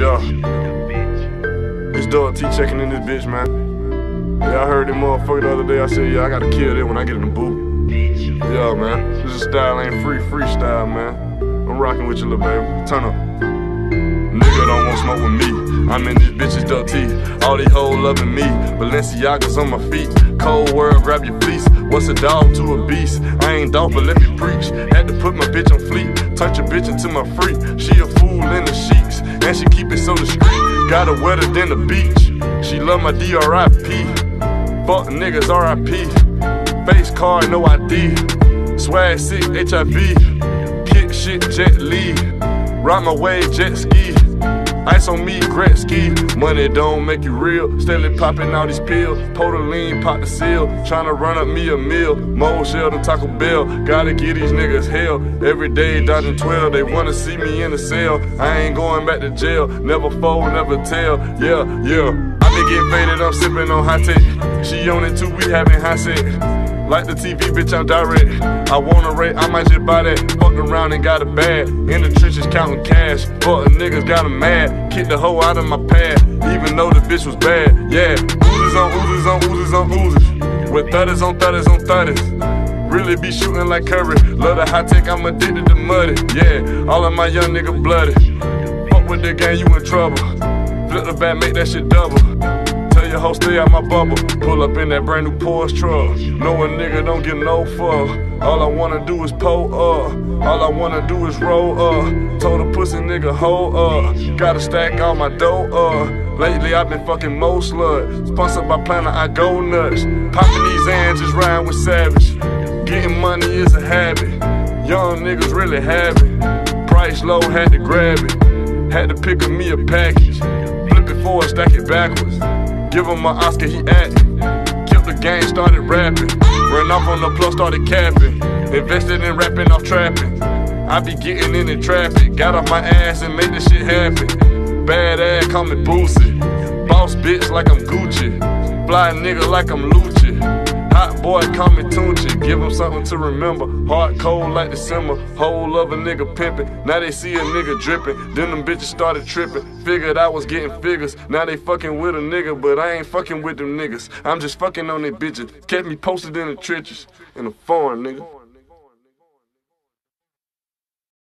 Yeah. It's Dub T checking in this bitch, man. Yeah, I heard that motherfucker the other day. I said, yeah, I gotta kill it when I get in the booth. Yeah, man. This is style ain't free, freestyle, man. I'm rocking with you, Lil Baby. Turn up. Nigga don't want smoke with me. I'm in these bitches Dub T. All these hoes loving me. Balenciagas on my feet. Cold world, grab your fleece. What's a dog to a beast? I ain't dog, but let me preach. Had to put my bitch on fleet. Touch a bitch into my freak. She a fool in the sheets. So discreet. Got her wetter than the beach. She love my D.R.I.P. Fuck niggas R.I.P. Face card, no ID. Swag sick, HIV. Kick shit, jet Li. Ride my way, jet ski. Ice on me, Gretzky. Money don't make you real. Steadily popping all these pills. Lean, pop the seal. Tryna run up me a meal. Shell to Taco Bell. Gotta get these niggas hell. Every day dodging 12. They wanna see me in the cell. I ain't going back to jail. Never fold, never tell. Yeah, yeah. Been getting faded, I'm sipping on Hi-Tech. She on it too, we having high set. Like the TV, bitch, I'm direct. I wanna rate, I might just buy that. Fucked around and got a bag. In the trenches counting cash. Fuck niggas got 'em mad. Kick the hoe out of my pad. Even though the bitch was bad. Yeah. Uzis on Uzis on Uzis on Uzis. With thudders on thudders on thudders. Really be shooting like Curry. Love the Hi-Tech, I'm addicted to muddy. Yeah, all of my young niggas bloody. Fuck with the gang, you in trouble. Flip the bat, make that shit double. Tell your hoe stay out my bubble. Pull up in that brand new Porsche truck. Know a nigga don't get no fuck. All I wanna do is pull up. All I wanna do is roll up. Told a pussy nigga hold up. Gotta stack all my dough up. Lately I've been fucking most slut. Sponsored by Planner, I go nuts. Popping these ants, just riding with Savage. Getting money is a habit. Young niggas really have it. Price low, had to grab it. Had to pick up me a package. Forward, stack it backwards. Give him my Oscar, he acting. Killed the game, started rapping. Ran off on the plus, started capping. Invested in rapping off trapping. I be getting in the traffic. Got off my ass and made this shit happen. Bad ass, call me Boosie. Boss bitch like I'm Gucci. Fly nigga like I'm Lucci. Hot boy, me Tunchi. Give him something to remember. Hard cold like December. Whole a nigga pimping. Now they see a nigga dripping. Then them bitches started tripping. Figured I was getting figures. Now they fucking with a nigga, but I ain't fucking with them niggas. I'm just fucking on they bitches. Kept me posted in the trenches. In a foreign nigga.